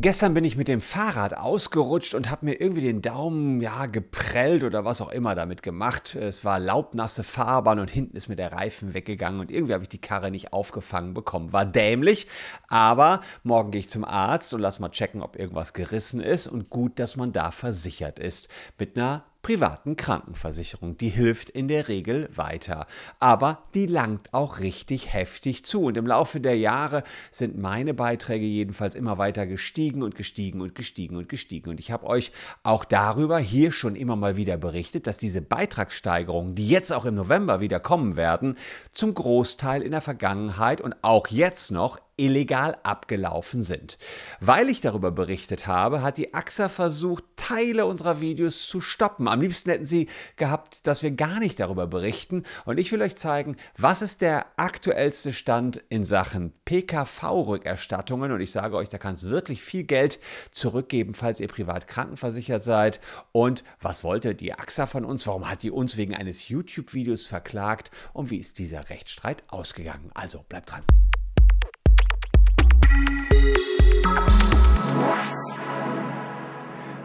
Gestern bin ich mit dem Fahrrad ausgerutscht und habe mir irgendwie den Daumen ja geprellt oder was auch immer damit gemacht. Es war laubnasse Fahrbahn und hinten ist mir der Reifen weggegangen und irgendwie habe ich die Karre nicht aufgefangen bekommen. War dämlich, aber morgen gehe ich zum Arzt und lass mal checken, ob irgendwas gerissen ist und gut, dass man da versichert ist mit einer privaten Krankenversicherung. Die hilft in der Regel weiter. Aber die langt auch richtig heftig zu. Und im Laufe der Jahre sind meine Beiträge jedenfalls immer weiter gestiegen und gestiegen und gestiegen und gestiegen. Und ich habe euch auch darüber hier schon immer mal wieder berichtet, dass diese Beitragssteigerungen, die jetzt auch im November wieder kommen werden, zum Großteil in der Vergangenheit und auch jetzt noch illegal abgelaufen sind. Weil ich darüber berichtet habe, hat die AXA versucht, Teile unserer Videos zu stoppen. Am liebsten hätten sie gehabt, dass wir gar nicht darüber berichten. Und ich will euch zeigen, was ist der aktuellste Stand in Sachen PKV-Rückerstattungen. Und ich sage euch, da kann es wirklich viel Geld zurückgeben, falls ihr privat krankenversichert seid. Und was wollte die AXA von uns? Warum hat die uns wegen eines YouTube-Videos verklagt? Und wie ist dieser Rechtsstreit ausgegangen? Also bleibt dran.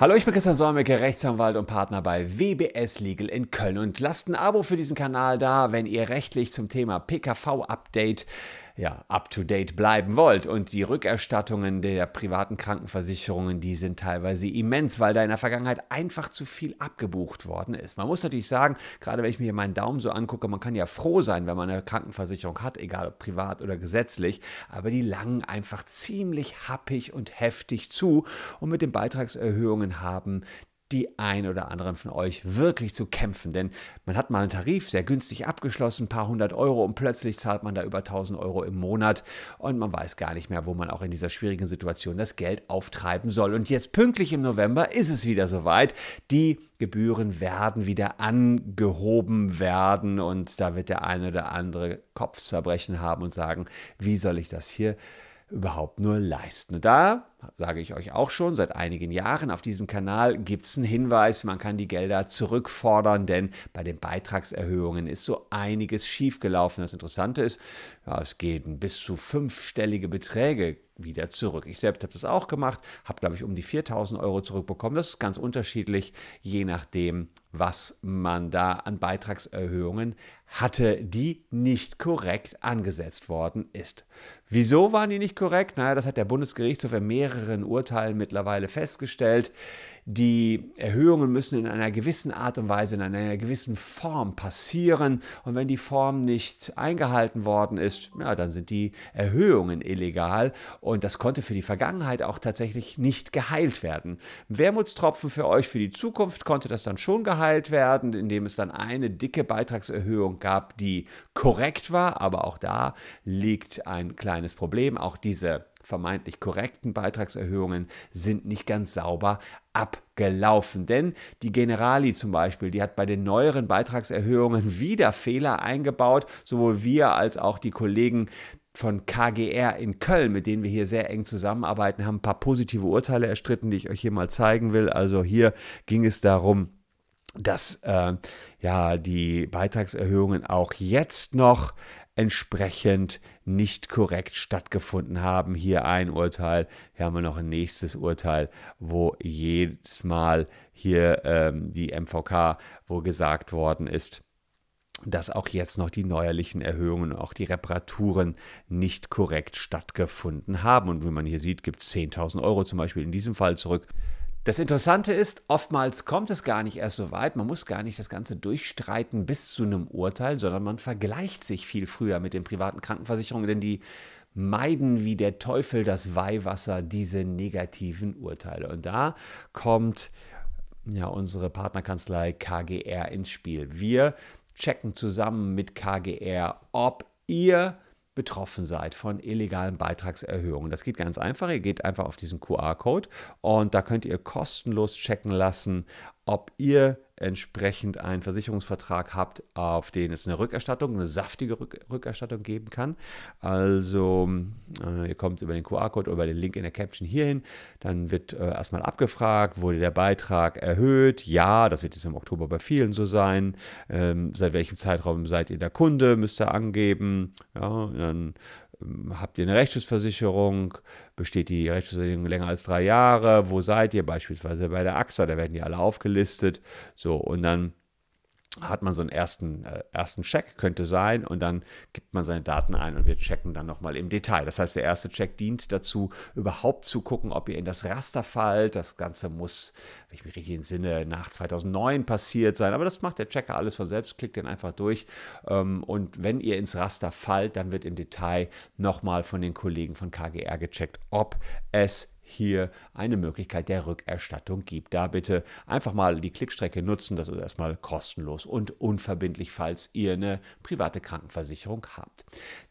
Hallo, ich bin Christian Solmecke, Rechtsanwalt und Partner bei WBS Legal in Köln. Und lasst ein Abo für diesen Kanal da, wenn ihr rechtlich zum Thema PKV-Update ja, up-to-date bleiben wollt. Und die Rückerstattungen der privaten Krankenversicherungen, die sind teilweise immens, weil da in der Vergangenheit einfach zu viel abgebucht worden ist. Man muss natürlich sagen, gerade wenn ich mir meinen Daumen so angucke, man kann ja froh sein, wenn man eine Krankenversicherung hat, egal ob privat oder gesetzlich, aber die langen einfach ziemlich happig und heftig zu und mit den Beitragserhöhungen haben die ein oder anderen von euch wirklich zu kämpfen. Denn man hat mal einen Tarif sehr günstig abgeschlossen, ein paar hundert Euro und plötzlich zahlt man da über 1000 Euro im Monat und man weiß gar nicht mehr, wo man auch in dieser schwierigen Situation das Geld auftreiben soll. Und jetzt pünktlich im November ist es wieder soweit. Die Gebühren werden wieder angehoben werden und da wird der eine oder andere Kopfzerbrechen haben und sagen, wie soll ich das hier überhaupt nur leisten. Da sage ich euch auch schon, seit einigen Jahren auf diesem Kanal gibt es einen Hinweis, man kann die Gelder zurückfordern, denn bei den Beitragserhöhungen ist so einiges schiefgelaufen. Das Interessante ist, ja, es gehen bis zu fünfstellige Beträge wieder zurück. Ich selbst habe das auch gemacht, habe, glaube ich, um die 4000 Euro zurückbekommen. Das ist ganz unterschiedlich, je nachdem, was man da an Beitragserhöhungen hatte, die nicht korrekt angesetzt worden ist. Wieso waren die nicht korrekt? Naja, das hat der Bundesgerichtshof in mehreren Urteilen mittlerweile festgestellt. Die Erhöhungen müssen in einer gewissen Art und Weise, in einer gewissen Form passieren. Und wenn die Form nicht eingehalten worden ist, ja, dann sind die Erhöhungen illegal. Und das konnte für die Vergangenheit auch tatsächlich nicht geheilt werden. Wermutstropfen für euch für die Zukunft konnte das dann schon geheilt werden, indem es dann eine dicke Beitragserhöhung gab, die korrekt war. Aber auch da liegt ein kleines Problem. Auch diese vermeintlich korrekten Beitragserhöhungen sind nicht ganz sauber abgelaufen. Denn die Generali zum Beispiel, die hat bei den neueren Beitragserhöhungen wieder Fehler eingebaut. Sowohl wir als auch die Kollegen von KGR in Köln, mit denen wir hier sehr eng zusammenarbeiten, haben ein paar positive Urteile erstritten, die ich euch hier mal zeigen will. Also hier ging es darum, dass äh, ja die Beitragserhöhungen auch jetzt noch entsprechend nicht korrekt stattgefunden haben. Hier ein Urteil, hier haben wir noch ein nächstes Urteil, wo jedes Mal hier ähm, die MVK, wo gesagt worden ist, dass auch jetzt noch die neuerlichen Erhöhungen, auch die Reparaturen nicht korrekt stattgefunden haben. Und wie man hier sieht, gibt es 10.000 Euro zum Beispiel in diesem Fall zurück. Das Interessante ist, oftmals kommt es gar nicht erst so weit, man muss gar nicht das Ganze durchstreiten bis zu einem Urteil, sondern man vergleicht sich viel früher mit den privaten Krankenversicherungen, denn die meiden wie der Teufel das Weihwasser diese negativen Urteile. Und da kommt ja unsere Partnerkanzlei KGR ins Spiel. Wir checken zusammen mit KGR, ob ihr betroffen seid von illegalen Beitragserhöhungen. Das geht ganz einfach. Ihr geht einfach auf diesen QR-Code und da könnt ihr kostenlos checken lassen, ob ihr entsprechend einen Versicherungsvertrag habt, auf den es eine Rückerstattung, eine saftige Rück Rückerstattung geben kann. Also äh, ihr kommt über den QR-Code oder über den Link in der Caption hierhin, dann wird äh, erstmal abgefragt, wurde der Beitrag erhöht? Ja, das wird jetzt im Oktober bei vielen so sein. Ähm, seit welchem Zeitraum seid ihr der Kunde? Müsst ihr angeben. Ja, dann habt ihr eine Rechtsschutzversicherung? Besteht die Rechtsschutzversicherung länger als drei Jahre? Wo seid ihr? Beispielsweise bei der AXA, da werden die alle aufgelistet. So, und dann hat man so einen ersten, äh, ersten Check, könnte sein, und dann gibt man seine Daten ein und wir checken dann nochmal im Detail. Das heißt, der erste Check dient dazu, überhaupt zu gucken, ob ihr in das Raster fallt. Das Ganze muss, wenn ich mich richtig entsinne, nach 2009 passiert sein, aber das macht der Checker alles von selbst, klickt den einfach durch. Ähm, und wenn ihr ins Raster fallt, dann wird im Detail nochmal von den Kollegen von KGR gecheckt, ob es hier eine Möglichkeit der Rückerstattung gibt. Da bitte einfach mal die Klickstrecke nutzen. Das ist erstmal kostenlos und unverbindlich, falls ihr eine private Krankenversicherung habt.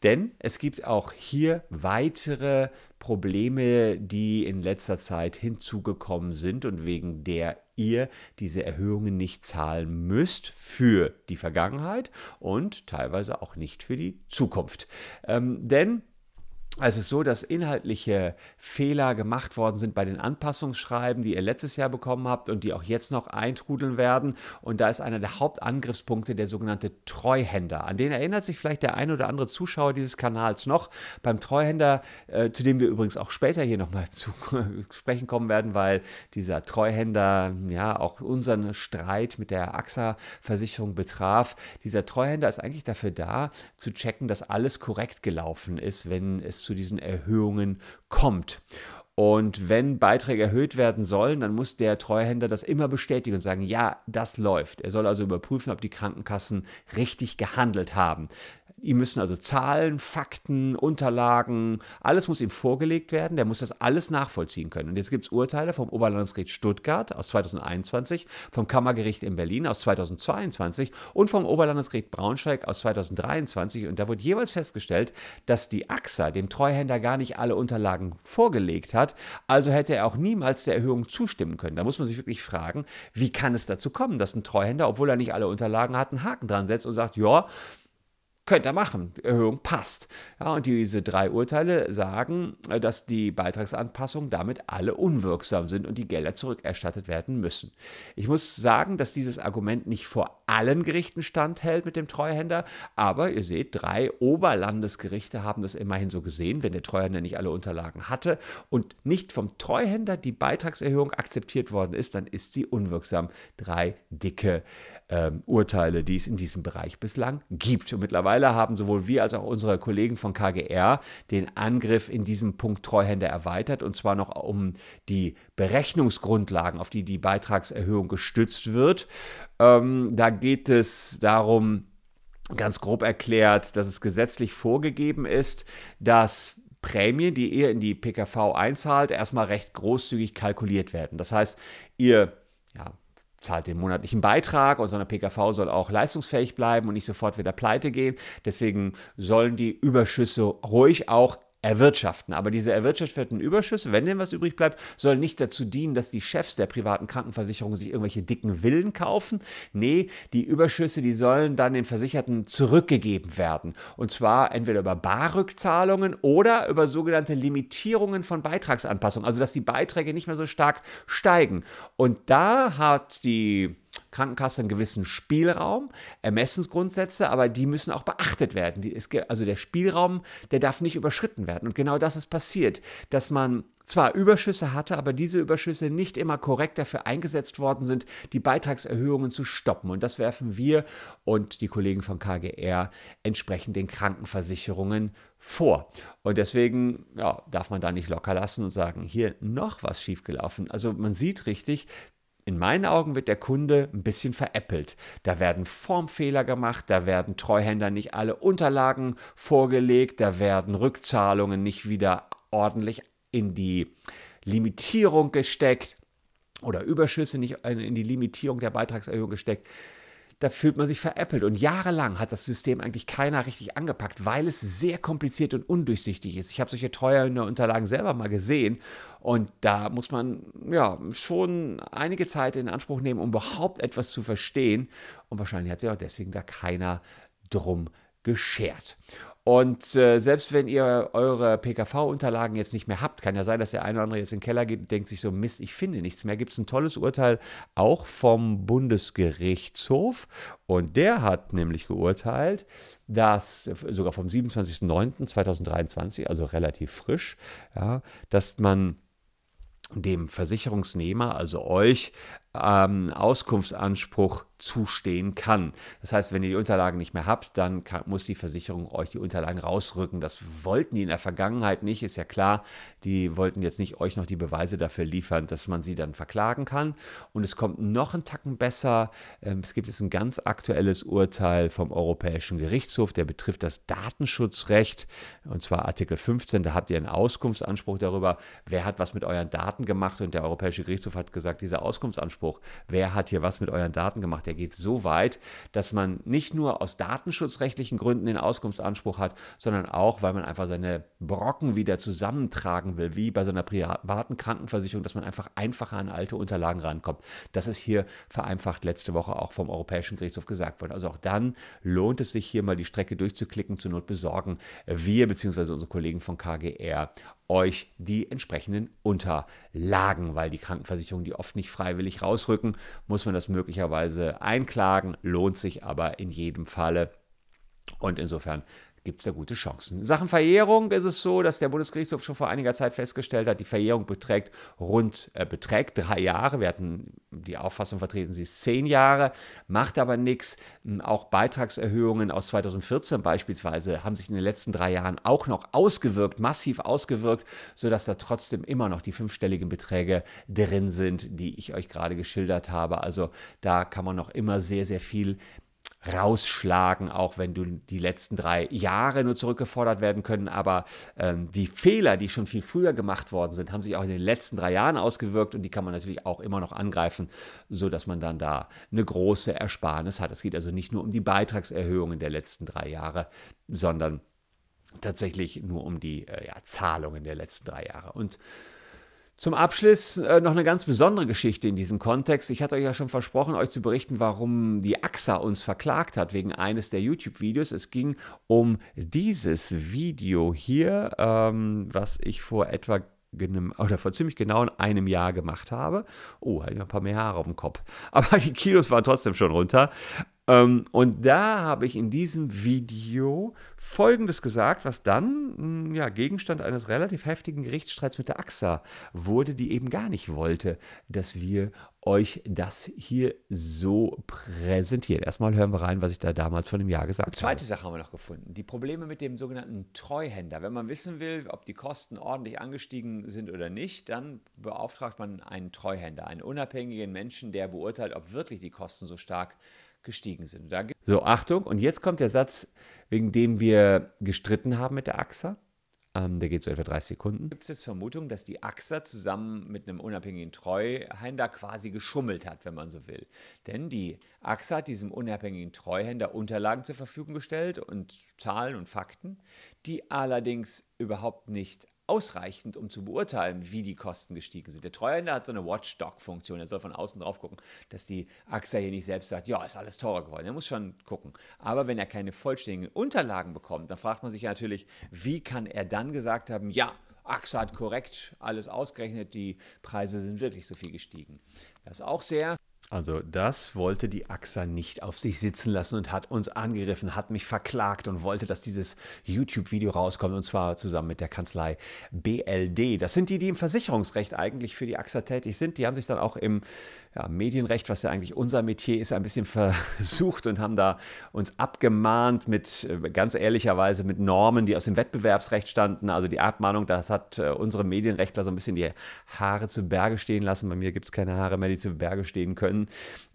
Denn es gibt auch hier weitere Probleme, die in letzter Zeit hinzugekommen sind und wegen der ihr diese Erhöhungen nicht zahlen müsst für die Vergangenheit und teilweise auch nicht für die Zukunft. Ähm, denn ist so, dass inhaltliche Fehler gemacht worden sind bei den Anpassungsschreiben, die ihr letztes Jahr bekommen habt und die auch jetzt noch eintrudeln werden. Und da ist einer der Hauptangriffspunkte der sogenannte Treuhänder. An den erinnert sich vielleicht der ein oder andere Zuschauer dieses Kanals noch. Beim Treuhänder, äh, zu dem wir übrigens auch später hier nochmal zu sprechen kommen werden, weil dieser Treuhänder ja auch unseren Streit mit der AXA-Versicherung betraf. Dieser Treuhänder ist eigentlich dafür da, zu checken, dass alles korrekt gelaufen ist, wenn es zu diesen Erhöhungen kommt. Und wenn Beiträge erhöht werden sollen, dann muss der Treuhänder das immer bestätigen und sagen, ja, das läuft. Er soll also überprüfen, ob die Krankenkassen richtig gehandelt haben. Ihm müssen also Zahlen, Fakten, Unterlagen, alles muss ihm vorgelegt werden. Der muss das alles nachvollziehen können. Und jetzt gibt es Urteile vom Oberlandesgericht Stuttgart aus 2021, vom Kammergericht in Berlin aus 2022 und vom Oberlandesgericht Braunschweig aus 2023. Und da wurde jeweils festgestellt, dass die AXA dem Treuhänder gar nicht alle Unterlagen vorgelegt hat. Also hätte er auch niemals der Erhöhung zustimmen können. Da muss man sich wirklich fragen, wie kann es dazu kommen, dass ein Treuhänder, obwohl er nicht alle Unterlagen hat, einen Haken dran setzt und sagt, ja, könnt ihr machen. Erhöhung passt. Ja, und diese drei Urteile sagen, äh, dass die Beitragsanpassungen damit alle unwirksam sind und die Gelder zurückerstattet werden müssen. Ich muss sagen, dass dieses Argument nicht vor allen Gerichten standhält mit dem Treuhänder, aber ihr seht, drei Oberlandesgerichte haben das immerhin so gesehen, wenn der Treuhänder nicht alle Unterlagen hatte und nicht vom Treuhänder die Beitragserhöhung akzeptiert worden ist, dann ist sie unwirksam. Drei dicke ähm, Urteile, die es in diesem Bereich bislang gibt. Und mittlerweile haben sowohl wir als auch unsere Kollegen von KGR den Angriff in diesem Punkt Treuhänder erweitert und zwar noch um die Berechnungsgrundlagen, auf die die Beitragserhöhung gestützt wird. Ähm, da geht es darum, ganz grob erklärt, dass es gesetzlich vorgegeben ist, dass Prämien, die ihr in die PKV einzahlt, erstmal recht großzügig kalkuliert werden. Das heißt, ihr ja, zahlt den monatlichen Beitrag und so eine PKV soll auch leistungsfähig bleiben und nicht sofort wieder pleite gehen. Deswegen sollen die Überschüsse ruhig auch erwirtschaften. Aber diese erwirtschafteten Überschüsse, wenn denn was übrig bleibt, sollen nicht dazu dienen, dass die Chefs der privaten Krankenversicherung sich irgendwelche dicken Villen kaufen. Nee, die Überschüsse, die sollen dann den Versicherten zurückgegeben werden. Und zwar entweder über Barrückzahlungen oder über sogenannte Limitierungen von Beitragsanpassungen. Also, dass die Beiträge nicht mehr so stark steigen. Und da hat die Krankenkasse einen gewissen Spielraum, Ermessensgrundsätze, aber die müssen auch beachtet werden. Die ist, also der Spielraum, der darf nicht überschritten werden. Und genau das ist passiert, dass man zwar Überschüsse hatte, aber diese Überschüsse nicht immer korrekt dafür eingesetzt worden sind, die Beitragserhöhungen zu stoppen. Und das werfen wir und die Kollegen von KGR entsprechend den Krankenversicherungen vor. Und deswegen ja, darf man da nicht locker lassen und sagen, hier noch was schiefgelaufen. Also man sieht richtig, in meinen Augen wird der Kunde ein bisschen veräppelt. Da werden Formfehler gemacht, da werden Treuhänder nicht alle Unterlagen vorgelegt, da werden Rückzahlungen nicht wieder ordentlich in die Limitierung gesteckt oder Überschüsse nicht in die Limitierung der Beitragserhöhung gesteckt da fühlt man sich veräppelt. Und jahrelang hat das System eigentlich keiner richtig angepackt, weil es sehr kompliziert und undurchsichtig ist. Ich habe solche teuren Unterlagen selber mal gesehen und da muss man ja schon einige Zeit in Anspruch nehmen, um überhaupt etwas zu verstehen. Und wahrscheinlich hat sich auch deswegen da keiner drum geschert. Und äh, selbst wenn ihr eure PKV-Unterlagen jetzt nicht mehr habt, kann ja sein, dass der eine oder andere jetzt in den Keller geht und denkt sich so, Mist, ich finde nichts mehr. Gibt es ein tolles Urteil auch vom Bundesgerichtshof. Und der hat nämlich geurteilt, dass sogar vom 27.09.2023, also relativ frisch, ja, dass man dem Versicherungsnehmer, also euch, ähm, Auskunftsanspruch zustehen kann. Das heißt, wenn ihr die Unterlagen nicht mehr habt, dann kann, muss die Versicherung euch die Unterlagen rausrücken. Das wollten die in der Vergangenheit nicht, ist ja klar. Die wollten jetzt nicht euch noch die Beweise dafür liefern, dass man sie dann verklagen kann. Und es kommt noch einen Tacken besser. Ähm, es gibt jetzt ein ganz aktuelles Urteil vom Europäischen Gerichtshof, der betrifft das Datenschutzrecht, und zwar Artikel 15. Da habt ihr einen Auskunftsanspruch darüber, wer hat was mit euren Daten gemacht. Und der Europäische Gerichtshof hat gesagt, dieser Auskunftsanspruch Anspruch, wer hat hier was mit euren Daten gemacht, der geht so weit, dass man nicht nur aus datenschutzrechtlichen Gründen den Auskunftsanspruch hat, sondern auch, weil man einfach seine Brocken wieder zusammentragen will, wie bei so einer privaten Krankenversicherung, dass man einfach einfacher an alte Unterlagen rankommt. Das ist hier vereinfacht letzte Woche auch vom Europäischen Gerichtshof gesagt worden. Also auch dann lohnt es sich hier mal die Strecke durchzuklicken, zur Not besorgen wir bzw. unsere Kollegen von KGR euch die entsprechenden Unterlagen, weil die Krankenversicherungen die oft nicht freiwillig rausrücken, muss man das möglicherweise einklagen, lohnt sich aber in jedem Falle. Und insofern gibt es da gute Chancen. In Sachen Verjährung ist es so, dass der Bundesgerichtshof schon vor einiger Zeit festgestellt hat, die Verjährung beträgt rund äh, beträgt drei Jahre. Wir hatten die Auffassung vertreten, sie ist zehn Jahre, macht aber nichts. Hm, auch Beitragserhöhungen aus 2014 beispielsweise haben sich in den letzten drei Jahren auch noch ausgewirkt, massiv ausgewirkt, sodass da trotzdem immer noch die fünfstelligen Beträge drin sind, die ich euch gerade geschildert habe. Also da kann man noch immer sehr, sehr viel rausschlagen, auch wenn du die letzten drei Jahre nur zurückgefordert werden können. Aber ähm, die Fehler, die schon viel früher gemacht worden sind, haben sich auch in den letzten drei Jahren ausgewirkt und die kann man natürlich auch immer noch angreifen, sodass man dann da eine große Ersparnis hat. Es geht also nicht nur um die Beitragserhöhungen der letzten drei Jahre, sondern tatsächlich nur um die äh, ja, Zahlungen der letzten drei Jahre. Und zum Abschluss äh, noch eine ganz besondere Geschichte in diesem Kontext. Ich hatte euch ja schon versprochen, euch zu berichten, warum die AXA uns verklagt hat wegen eines der YouTube-Videos. Es ging um dieses Video hier, ähm, was ich vor etwa oder vor ziemlich genau einem Jahr gemacht habe. Oh, hatte ich ein paar mehr Haare auf dem Kopf. Aber die Kilos waren trotzdem schon runter. Ähm, und da habe ich in diesem Video Folgendes gesagt, was dann hm, ja, Gegenstand eines relativ heftigen Gerichtsstreits mit der AXA wurde, die eben gar nicht wollte, dass wir euch das hier so präsentieren. Erstmal hören wir rein, was ich da damals von dem Jahr gesagt habe. Zweite Sache haben wir noch gefunden. Die Probleme mit dem sogenannten Treuhänder. Wenn man wissen will, ob die Kosten ordentlich angestiegen sind oder nicht, dann beauftragt man einen Treuhänder, einen unabhängigen Menschen, der beurteilt, ob wirklich die Kosten so stark gestiegen sind. so, Achtung, und jetzt kommt der Satz, wegen dem wir gestritten haben mit der AXA. Ähm, der geht so etwa 30 Sekunden. Gibt es jetzt Vermutung, dass die AXA zusammen mit einem unabhängigen Treuhänder quasi geschummelt hat, wenn man so will. Denn die AXA hat diesem unabhängigen Treuhänder Unterlagen zur Verfügung gestellt und Zahlen und Fakten, die allerdings überhaupt nicht ausreichend, um zu beurteilen, wie die Kosten gestiegen sind. Der Treuhänder hat so eine Watchdog-Funktion. Er soll von außen drauf gucken, dass die AXA hier nicht selbst sagt, ja, ist alles teurer geworden. Er muss schon gucken. Aber wenn er keine vollständigen Unterlagen bekommt, dann fragt man sich natürlich, wie kann er dann gesagt haben, ja, AXA hat korrekt alles ausgerechnet, die Preise sind wirklich so viel gestiegen. Das ist auch sehr also das wollte die AXA nicht auf sich sitzen lassen und hat uns angegriffen, hat mich verklagt und wollte, dass dieses YouTube-Video rauskommt und zwar zusammen mit der Kanzlei BLD. Das sind die, die im Versicherungsrecht eigentlich für die AXA tätig sind. Die haben sich dann auch im ja, Medienrecht, was ja eigentlich unser Metier ist, ein bisschen versucht und haben da uns abgemahnt mit, äh, ganz ehrlicherweise, mit Normen, die aus dem Wettbewerbsrecht standen. Also die Abmahnung, das hat äh, unsere Medienrechtler so ein bisschen die Haare zu Berge stehen lassen. Bei mir gibt es keine Haare mehr, die zu Berge stehen können.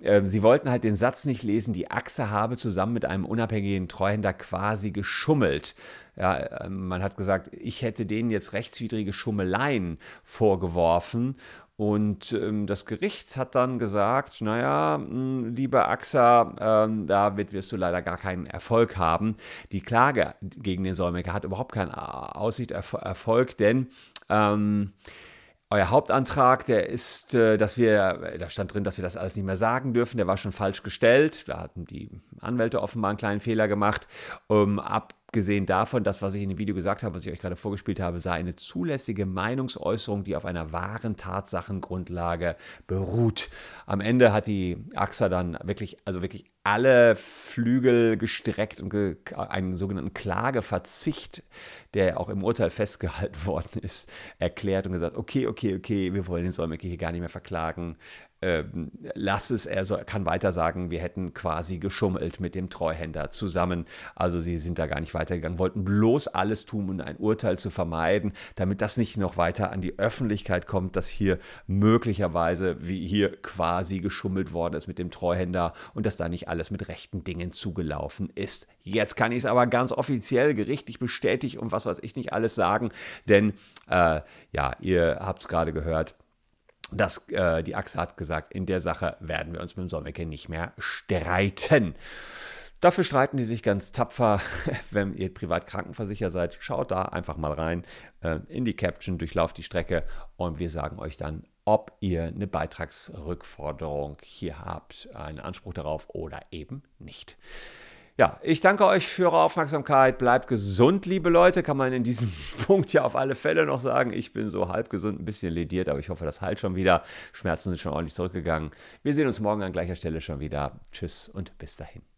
Ähm, sie wollten halt den Satz nicht lesen, die AXA habe zusammen mit einem unabhängigen Treuhänder quasi geschummelt. Ja, ähm, man hat gesagt, ich hätte denen jetzt rechtswidrige Schummeleien vorgeworfen und ähm, das Gericht hat dann gesagt, naja, hm, lieber AXA, ähm, damit wirst du leider gar keinen Erfolg haben. Die Klage gegen den Solmecke hat überhaupt keine Aussicht auf Erfolg, denn ähm, euer Hauptantrag, der ist, äh, dass wir, da stand drin, dass wir das alles nicht mehr sagen dürfen, der war schon falsch gestellt. Da hatten die Anwälte offenbar einen kleinen Fehler gemacht. Um, ab abgesehen davon, das, was ich in dem Video gesagt habe, was ich euch gerade vorgespielt habe, sei eine zulässige Meinungsäußerung, die auf einer wahren Tatsachengrundlage beruht. Am Ende hat die AXA dann wirklich, also wirklich alle Flügel gestreckt und ge einen sogenannten Klageverzicht, der auch im Urteil festgehalten worden ist, erklärt und gesagt, okay, okay, okay, wir wollen den Solmecke hier gar nicht mehr verklagen ähm, lass es, er kann weiter sagen, wir hätten quasi geschummelt mit dem Treuhänder zusammen. Also sie sind da gar nicht weitergegangen, wollten bloß alles tun, um ein Urteil zu vermeiden, damit das nicht noch weiter an die Öffentlichkeit kommt, dass hier möglicherweise, wie hier quasi geschummelt worden ist mit dem Treuhänder und dass da nicht alles mit rechten Dingen zugelaufen ist. Jetzt kann ich es aber ganz offiziell gerichtlich bestätigt und was weiß ich nicht alles sagen, denn äh, ja, ihr habt es gerade gehört, das, äh, die Achse hat gesagt, in der Sache werden wir uns mit dem Solmecke nicht mehr streiten. Dafür streiten die sich ganz tapfer. Wenn ihr privat krankenversichert seid, schaut da einfach mal rein äh, in die Caption, durchlauft die Strecke und wir sagen euch dann, ob ihr eine Beitragsrückforderung hier habt, einen Anspruch darauf oder eben nicht. Ja, ich danke euch für eure Aufmerksamkeit. Bleibt gesund, liebe Leute, kann man in diesem Punkt ja auf alle Fälle noch sagen. Ich bin so halb gesund, ein bisschen lediert, aber ich hoffe, das heilt schon wieder. Schmerzen sind schon ordentlich zurückgegangen. Wir sehen uns morgen an gleicher Stelle schon wieder. Tschüss und bis dahin.